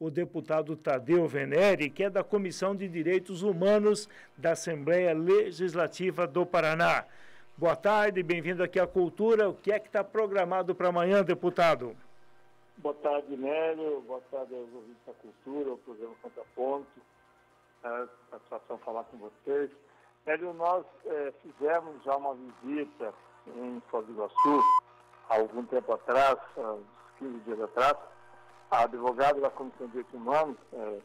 o deputado Tadeu Venere, que é da Comissão de Direitos Humanos da Assembleia Legislativa do Paraná. Boa tarde, bem-vindo aqui à Cultura. O que é que está programado para amanhã, deputado? Boa tarde, Nélio. Boa tarde aos ouvintes da Cultura, ao programa Contraponto. É satisfação falar com vocês. Nélio, nós é, fizemos já uma visita em Foz do Iguaçu, há algum tempo atrás, uns 15 dias atrás, a advogada da Comissão de Direitos Humanos, é,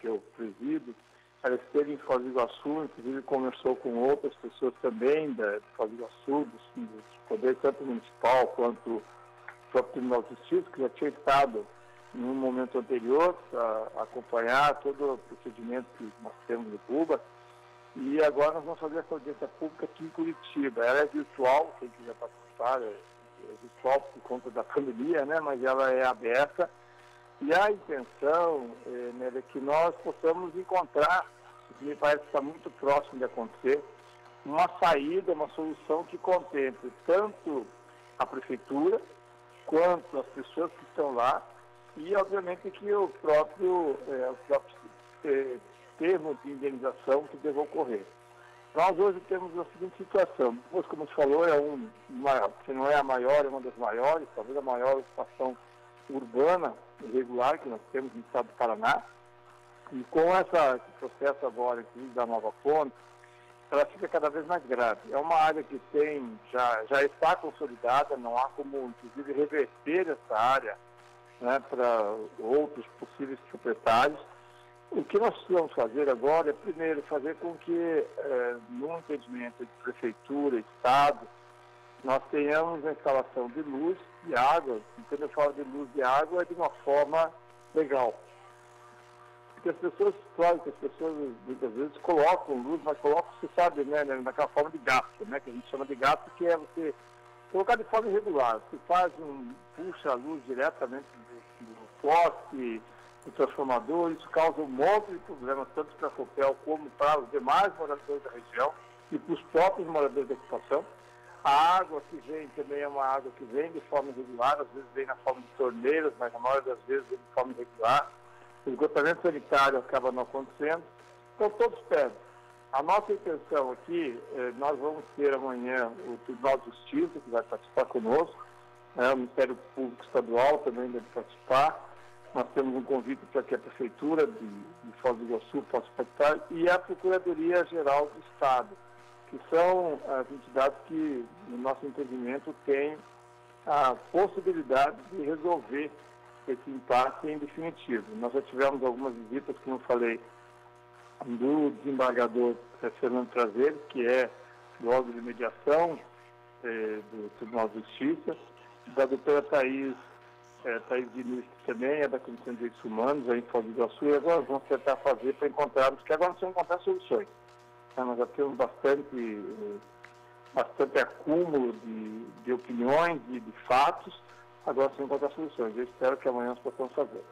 que eu presido, ela esteve em Foz do Iguaçu, inclusive conversou com outras pessoas também da, Foz do Iguaçu, dos poderes tanto municipal quanto do próprio Tribunal de Justiça, que já tinha estado em um momento anterior para acompanhar todo o procedimento que nós temos no Cuba. E agora nós vamos fazer essa audiência pública aqui em Curitiba. Ela é virtual, quem quiser participar, é, é virtual por conta da pandemia, né? mas ela é aberta e a intenção né, é que nós possamos encontrar, me parece que está muito próximo de acontecer, uma saída, uma solução que contemple tanto a prefeitura quanto as pessoas que estão lá e, obviamente, que o próprio, eh, o próprio eh, termo de indenização que deva ocorrer. Nós hoje temos a seguinte situação, pois como você falou, é um, uma, se não é a maior, é uma das maiores, talvez a maior ocupação urbana irregular que nós temos no estado do Paraná. E com essa, esse processo agora aqui da nova ponte, ela fica cada vez mais grave. É uma área que tem, já, já está consolidada, não há como, inclusive, reverter essa área né, para outros possíveis proprietários. O que nós precisamos fazer agora é, primeiro, fazer com que, é, no entendimento de prefeitura, Estado, nós tenhamos a instalação de luz e água, quando eu falo de luz e água, é de uma forma legal. Porque as pessoas, claro que as pessoas muitas vezes colocam luz, mas colocam, você sabe, né, né, naquela forma de gasto, né, que a gente chama de gasto, que é você colocar de forma irregular. Você faz um, puxa a luz diretamente do, do poste, do transformador, isso causa um monte de problemas, tanto para a Copel como para os demais moradores da região e para os próprios moradores da ocupação. A água que vem também é uma água que vem de forma irregular, às vezes vem na forma de torneiras, mas na maioria das vezes vem de forma irregular. O esgotamento sanitário acaba não acontecendo. Então todos pedem. A nossa intenção aqui, eh, nós vamos ter amanhã o Tribunal de Justiça, que vai participar conosco, né, o Ministério Público Estadual também deve participar. Nós temos um convite para que a Prefeitura de, de Foz do Iguaçu possa participar e a Procuradoria Geral do Estado que são as entidades que, no nosso entendimento, têm a possibilidade de resolver esse impasse em definitivo. Nós já tivemos algumas visitas, como eu falei, do desembargador eh, Fernando Trazeiro, que é do órgão de mediação eh, do Tribunal de Justiça, da doutora Thais, eh, Thais Diniz, que também é da Comissão de Direitos Humanos, aí em Foz do Iguaçu, e agora vamos tentar fazer para encontrarmos, que agora vamos encontrar soluções. Né? Nós já temos bastante, bastante acúmulo de, de opiniões e de, de fatos, agora sim encontrar soluções. Eu espero que amanhã nós possamos fazer.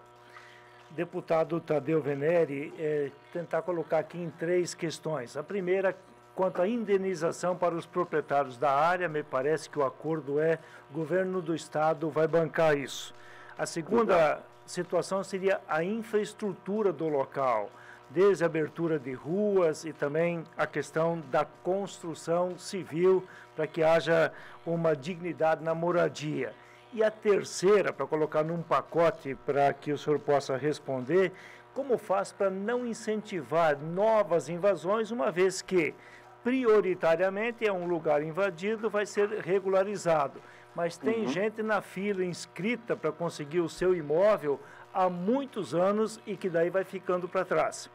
Deputado Tadeu Venere, é, tentar colocar aqui em três questões. A primeira, quanto à indenização para os proprietários da área, me parece que o acordo é o governo do estado vai bancar isso. A segunda situação seria a infraestrutura do local desde a abertura de ruas e também a questão da construção civil para que haja uma dignidade na moradia. E a terceira, para colocar num pacote para que o senhor possa responder, como faz para não incentivar novas invasões, uma vez que prioritariamente é um lugar invadido, vai ser regularizado. Mas tem uhum. gente na fila inscrita para conseguir o seu imóvel há muitos anos e que daí vai ficando para trás.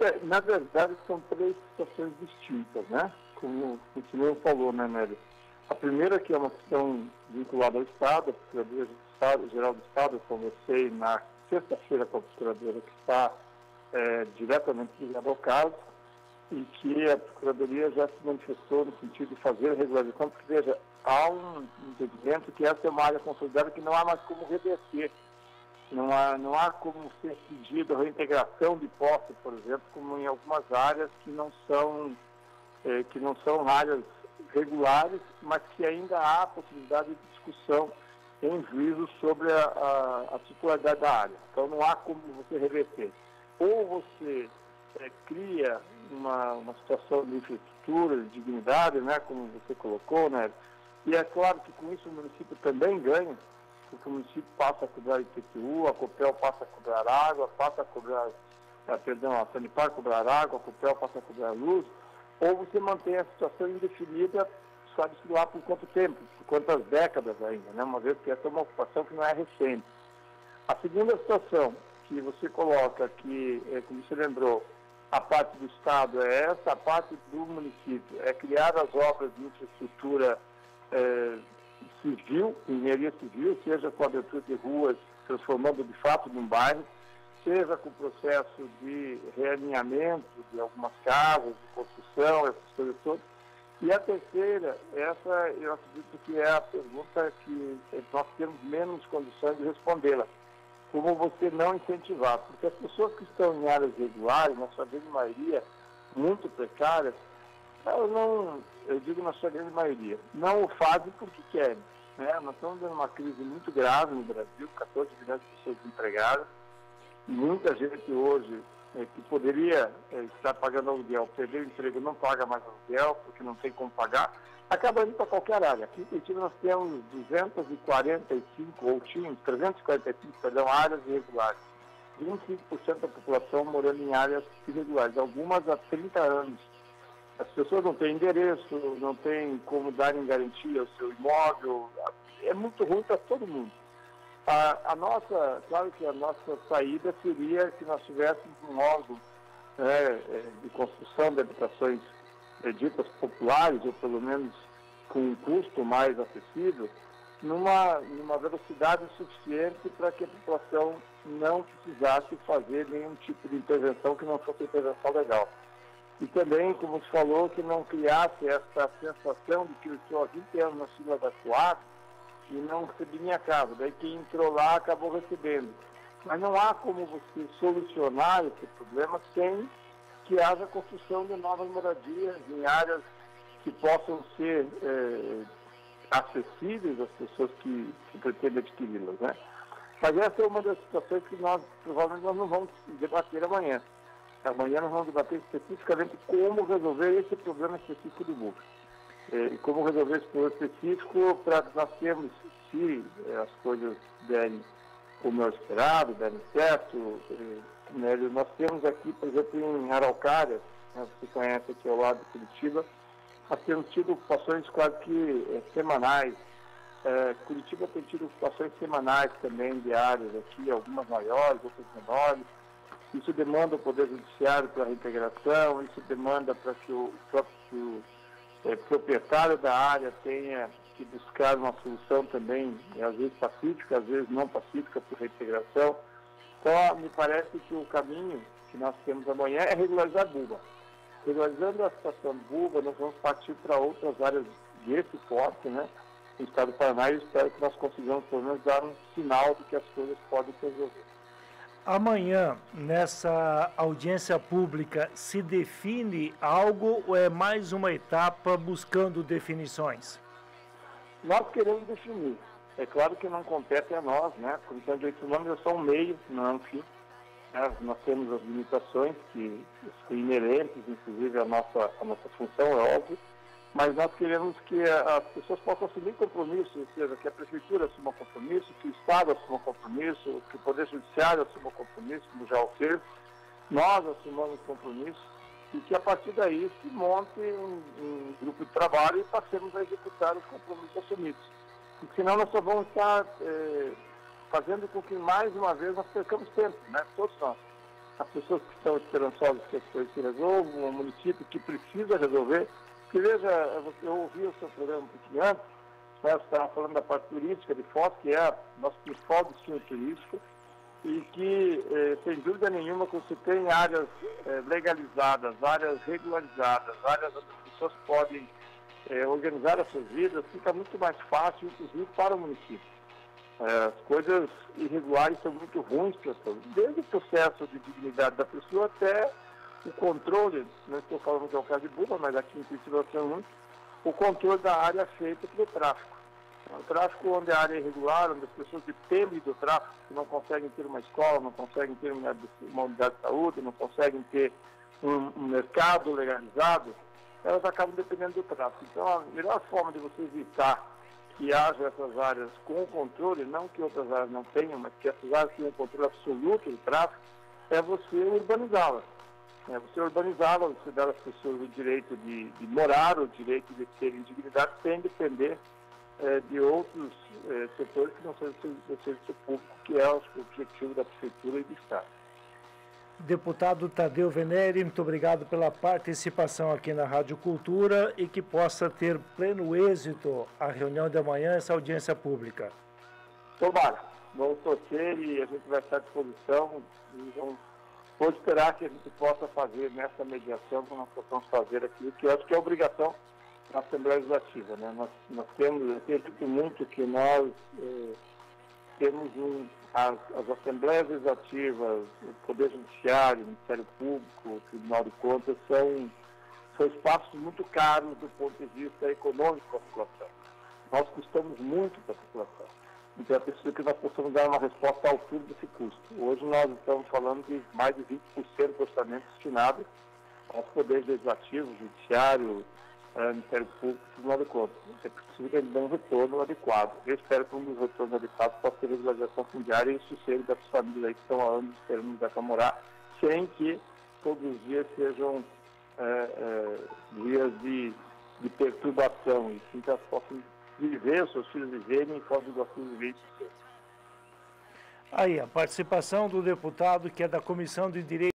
É, na verdade, são três situações distintas, né? Como o senhor falou, né, Nélia? A primeira que é uma questão vinculada ao Estado, a Procuradoria Geral do Estado, eu conversei na sexta-feira com a Procuradora que está é, diretamente ligada ao caso, e que a Procuradoria já se manifestou no sentido de fazer a regularização, porque, veja, há um entendimento que essa é uma área consolidada que não há mais como reverter não há, não há como ser pedido a reintegração de postos, por exemplo, como em algumas áreas que não são, eh, que não são áreas regulares, mas que ainda há possibilidade de discussão em juízo sobre a, a, a titularidade da área. Então não há como você reverter. Ou você é, cria uma, uma situação de infraestrutura, de dignidade, né, como você colocou, né? E é claro que com isso o município também ganha, o município passa a cobrar IPTU, a COPEL passa a cobrar água, passa a cobrar, é, perdão, a Sanipar cobrar água, a COPEL passa a cobrar luz, ou você mantém a situação indefinida, sabe-se lá por quanto tempo, por quantas décadas ainda, né? uma vez que essa é uma ocupação que não é recente. A segunda situação que você coloca, que, é, como você lembrou, a parte do Estado é essa, a parte do município é criar as obras de infraestrutura é, civil, engenharia civil, seja com abertura de ruas, transformando de fato num bairro, seja com o processo de realinhamento de algumas casas, de construção, essas coisas todas. E a terceira, essa eu acredito que é a pergunta que nós temos menos condições de respondê-la como você não incentivar. Porque as pessoas que estão em áreas regulares, na sua grande maioria, muito precárias, elas não, eu digo na sua grande maioria, não o fazem porque querem. Né? Nós estamos vendo uma crise muito grave no Brasil, 14 milhões de pessoas desempregadas, muita gente hoje é, que poderia é, estar pagando aluguel, perdeu o emprego, não paga mais aluguel porque não tem como pagar, acaba indo para qualquer área. Aqui em Curitiba nós temos 245, ou tínhamos 345, perdão, áreas irregulares. 25% da população morando em áreas irregulares, algumas há 30 anos. As pessoas não têm endereço, não têm como dar em garantia o seu imóvel. É muito ruim para todo mundo. A, a, nossa, claro que a nossa saída seria que nós tivéssemos um órgão né, de construção de habitações ditas populares, ou pelo menos com um custo mais acessível, numa, numa velocidade suficiente para que a população não precisasse fazer nenhum tipo de intervenção que não fosse intervenção legal. E também, como se falou, que não criasse essa sensação de que eu estou 20 anos na fila da Coab e não recebi minha casa. Daí quem entrou lá acabou recebendo. Mas não há como você solucionar esse problema sem que haja construção de novas moradias em áreas que possam ser é, acessíveis às pessoas que, que pretendem adquiri-las. Né? Mas essa é uma das situações que nós provavelmente nós não vamos debater amanhã. Amanhã nós vamos debater especificamente como resolver esse problema específico do BUC. É, e como resolver esse problema específico para nós termos, se é, as coisas derem como é esperado, derem certo, né? Nós temos aqui, por exemplo, em Araucária, né, você conhece aqui ao lado de Curitiba, nós temos tido ocupações quase que é, semanais. É, Curitiba tem tido ocupações semanais também de áreas aqui, algumas maiores, outras menores. Isso demanda o Poder Judiciário para a reintegração, isso demanda para que o próprio é, proprietário da área tenha que buscar uma solução também, às vezes pacífica, às vezes não pacífica, por reintegração. Então, me parece que o caminho que nós temos amanhã é regularizar Buba. Regularizando a situação de Buba, nós vamos partir para outras áreas desse porte, né? No estado do Paraná, e espero que nós consigamos, pelo menos, dar um sinal de que as coisas podem resolver. Amanhã, nessa audiência pública, se define algo ou é mais uma etapa buscando definições? Nós queremos definir. É claro que não compete a nós, né? A Comissão de Direitos Humanos é só um meio, não é um fim. Né? Nós temos as limitações que são inerentes, inclusive, à nossa, à nossa função, é óbvio, mas nós queremos que as pessoas possam assumir compromisso, ou seja, que a Prefeitura assuma compromisso, que o Estado assuma compromisso, que o Poder Judiciário assuma compromisso, como já o fez, nós assumamos compromisso e que a partir daí se monte um, um grupo de trabalho e passemos a executar os compromissos assumidos porque senão nós só vamos estar é, fazendo com que mais uma vez nós percamos tempo, né? Todos nós. As pessoas que estão esperançosas que as coisas se resolvam, o município que precisa resolver. Veja, eu ouvi o seu programa um pouquinho antes, né? você estava falando da parte turística de Foz, que é nosso principal destino turístico, e que, eh, sem dúvida nenhuma, quando você tem áreas eh, legalizadas, áreas regularizadas, áreas onde as pessoas podem é, organizar as suas vidas, fica muito mais fácil, inclusive, para o município. É, as coisas irregulares são muito ruins para todos, desde o processo de dignidade da pessoa até o controle, não estou falando que é o caso de Buba, mas aqui em Curitiba tem muito, o controle da área feita pelo tráfico. O tráfico onde a área é irregular, onde as pessoas dependem do tráfico, não conseguem ter uma escola, não conseguem ter uma, unidade de saúde, não conseguem ter um, um mercado legalizado, elas acabam dependendo do tráfico. Então, a melhor forma de você evitar que haja essas áreas com controle, não que outras áreas não tenham, mas que essas áreas tenham controle absoluto do tráfico, é você urbanizá-las. É você urbanizá-las, você dar às pessoas o direito de, de, morar, o direito de ter dignidade, sem depender é, de outros é, setores que não sejam o serviço público, que é o objetivo da Prefeitura e do Estado. Deputado Tadeu Venere, muito obrigado pela participação aqui na Rádio Cultura e que possa ter pleno êxito a reunião de amanhã, essa audiência pública. Tomara, vamos torcer e a gente vai estar à disposição vamos, vou esperar que a gente possa fazer nessa mediação que nós possamos fazer aqui, que eu acho que é obrigação da Assembleia Legislativa. Né? Nós, nós temos, eu acredito muito que nós eh, temos um, as, as, Assembleias Legislativas, o Poder Judiciário, o Ministério Público, o Tribunal de Contas, são, são espaços muito caros do ponto de vista econômico para a população. Nós custamos muito para a população. Então é preciso que nós possamos dar uma resposta à altura desse custo. Hoje nós estamos falando de mais de 20% do orçamento destinado aos poderes legislativos, judiciário, uh, Ministério Público Tribunal de Contas. É preciso que ele dê um retorno adequado. Eu espero que um dos retornos adequados possa ser a regularização fundiária e o sossego dessas famílias aí que estão há anos esperando para morar, sem que todos os dias sejam é, é, dias de, de perturbação, e sim que elas possam viver, os seus filhos viverem e possam gostar de viver. Aí, a participação do deputado que é da Comissão de Direitos